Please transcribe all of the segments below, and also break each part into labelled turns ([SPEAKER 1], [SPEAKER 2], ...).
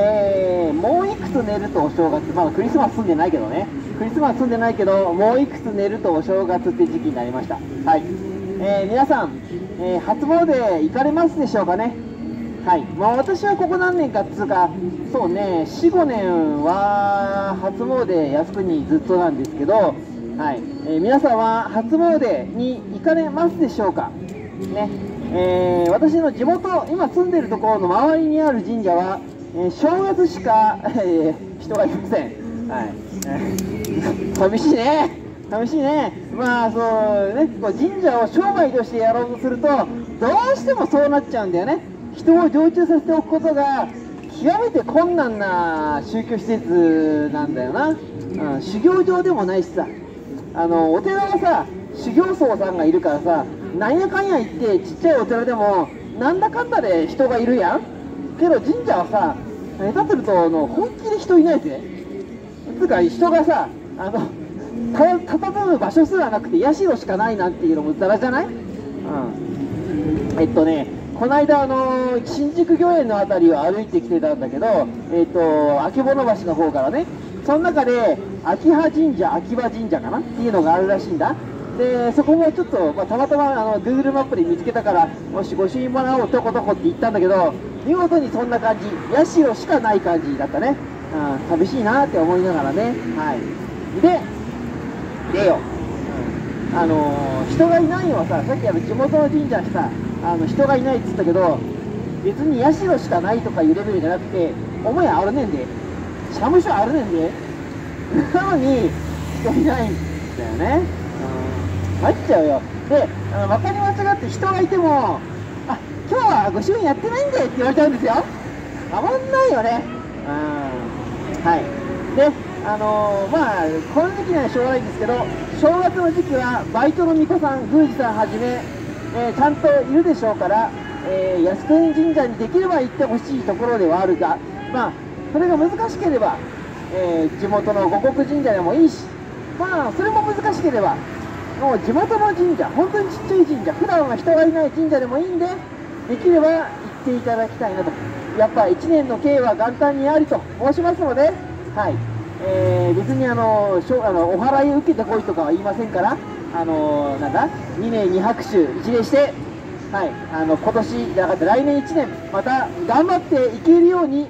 [SPEAKER 1] えー、もういくつ寝るとお正月まだクリスマス住んでないけどね。クリスマス住んでないけどもういくつ寝るとお正月って時期になりました。はい、えー、皆さん、えー、初詣行かれますでしょうかね。はい。まあ、私はここ何年かっつうかそうね45年は初詣靖国ずっとなんですけど、はい。え、皆さんは初詣に行かれますでしょうか。ね。え、私の地元今住んでるところの周りにある神社は、え、正月しか、え、人がいません、はい。寂しいね。寂しいね。まあそうね。こう神社を商売としてやろうとするとどうしてもそうなっちゃうんだよね。人を常駐させておくことが極めて困難な宗教施設なんだよな、うん、修行場でもないしさ。あのお寺はさ修行僧さんがいるからさなんやかんや言ってちっちゃいお寺でもなんだかんだで人がいるやん。けど神社はさ下手するとの本気で人いないぜ。つうか人がさあのたたたむ場所すらなくて社しかないなんていうのもザラじゃない？うん。えっとねこの間、あの新宿御苑の辺りを歩いてきてたんだけど、えーと、秋物橋の方からね、その中で秋葉神社、秋葉神社かな？っていうのがあるらしいんだ。でそこもちょっと、まあ、たまたまあの Google マップで見つけたから、もしご朱印もらおう、とことこって言ったんだけど、見事にそんな感じ、社しかない感じだったね。うん、寂しいなって思いながらね。はい。で、でよ、うん、あのー、人がいないのはさ、さっきあの地元の神社にさ、あの人がいないっつったけど別に社しかないとかいうレベルじゃなくて母屋あるねんで。社務所あるねんで。なのに人いないんだよね。うん。参っちゃうよ。であの分かり間違って人がいても今日はご主人やってないんでって言われちゃうんですよ。たまんないよね。うん。はい。であのー、まあこの時期にはしょうがないんですけど正月の時期はバイトの巫女さん宮司さんはじめえー、ちゃんといるでしょうから、えー、靖国神社にできれば行ってほしいところではあるが、まあ、それが難しければ、えー、地元の五穀神社でもいいし、まあ、それも難しければ、もう地元の神社、本当にちっちゃい神社、普段は人がいない神社でもいいんで、できれば行っていただきたいなと。やっぱ1年の計は元旦にありと申しますので、はい。えー、別にあのあのお祓い受けてこいとかは言いませんから、あの、なんだ？2年2拍手一礼して、はい、あの今年じゃなかった来年1年また頑張っていけるように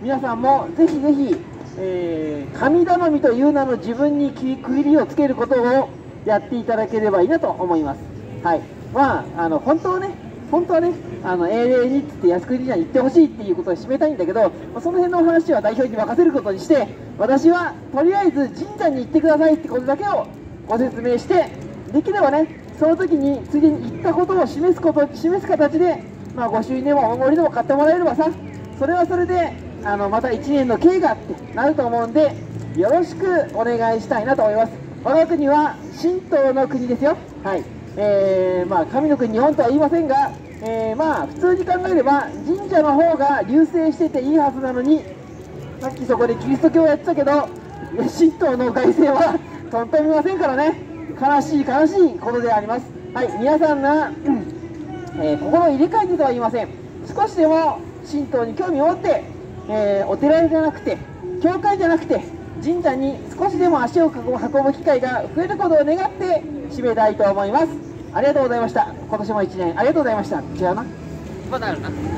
[SPEAKER 1] 皆さんもぜひぜひ、えー、神頼みという名の自分に区切りをつけることをやっていただければいいなと思います。はいまあ、あの本当ね本当はね、あの英霊にっって靖国神社に行ってほしいっていうことを締めたいんだけど、まあその辺のお話は代表に任せることにして、私はとりあえず神社に行ってくださいってことだけをご説明してできればねその時についでに言ったことを示すこと示す形で、まあ、ご朱印でもお守りでも買ってもらえればさそれはそれであのまた1年の経過ってなると思うんでよろしくお願いしたいなと思います。我が国は神道の国ですよ。はい。えー、まあ神の国日本とは言いませんが、えー、まあ普通に考えれば神社の方が隆盛してていいはずなのにさっきそこでキリスト教をやってたけど神道の外政はとんとみませんからね。悲しい悲しいことであります。はい皆さんが、えー、心を入れ替えてとは言いません。少しでも神道に興味を持って、えー、お寺じゃなくて教会じゃなくて神社に少しでも足を運ぶ機会が増えることを願って締めたいと思います。ありがとうございました。今年も1年ありがとうございました。違うなまだあるな。